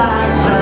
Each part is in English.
like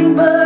nothing but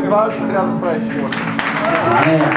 Levar criado para Amém.